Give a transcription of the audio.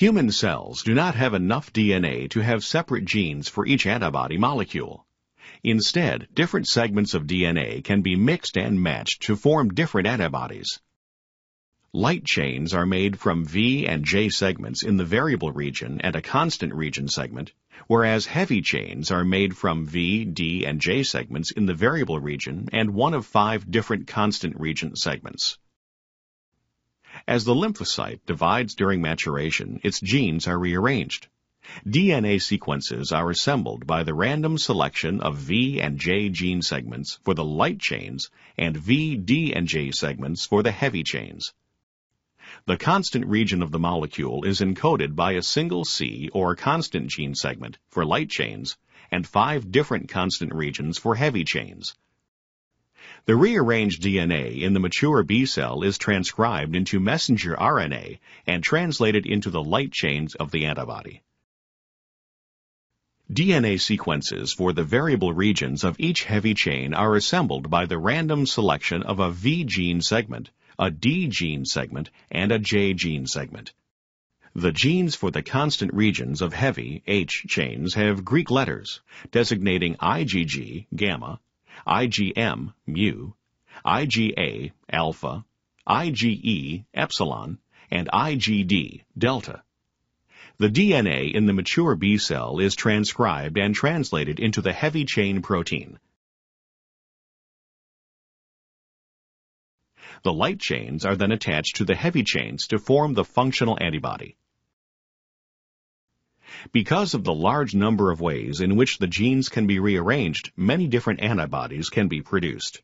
Human cells do not have enough DNA to have separate genes for each antibody molecule. Instead, different segments of DNA can be mixed and matched to form different antibodies. Light chains are made from V and J segments in the variable region and a constant region segment, whereas heavy chains are made from V, D, and J segments in the variable region and one of five different constant region segments. As the lymphocyte divides during maturation, its genes are rearranged. DNA sequences are assembled by the random selection of V and J gene segments for the light chains and V, D, and J segments for the heavy chains. The constant region of the molecule is encoded by a single C or constant gene segment for light chains and five different constant regions for heavy chains. The rearranged DNA in the mature B cell is transcribed into messenger RNA and translated into the light chains of the antibody. DNA sequences for the variable regions of each heavy chain are assembled by the random selection of a V gene segment a D gene segment, and a J gene segment. The genes for the constant regions of heavy H chains have Greek letters, designating IgG gamma, IgM mu, IgA alpha, IgE epsilon, and IgD delta. The DNA in the mature B cell is transcribed and translated into the heavy chain protein, The light chains are then attached to the heavy chains to form the functional antibody. Because of the large number of ways in which the genes can be rearranged, many different antibodies can be produced.